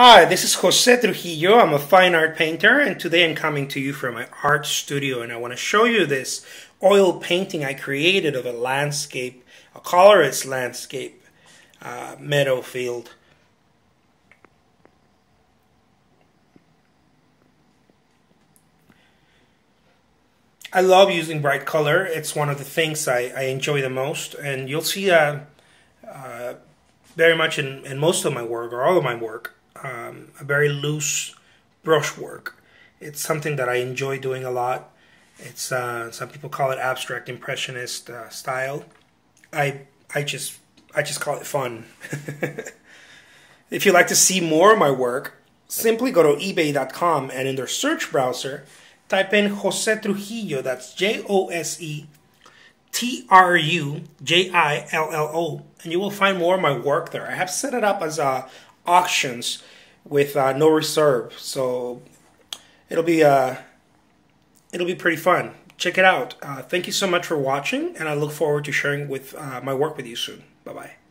Hi, this is Jose Trujillo. I'm a fine art painter, and today I'm coming to you from my art studio, and I want to show you this oil painting I created of a landscape, a colorist landscape, uh, meadow field. I love using bright color. It's one of the things I, I enjoy the most, and you'll see uh, uh, very much in, in most of my work, or all of my work, um, a very loose brushwork. It's something that I enjoy doing a lot. It's uh, some people call it abstract impressionist uh, style. I I just I just call it fun. if you'd like to see more of my work, simply go to eBay.com and in their search browser, type in Jose Trujillo. That's J O S E T R U J I L L O, and you will find more of my work there. I have set it up as uh, auctions with uh, no reserve. So it'll be uh, it'll be pretty fun. Check it out. Uh, thank you so much for watching, and I look forward to sharing with uh, my work with you soon. Bye bye.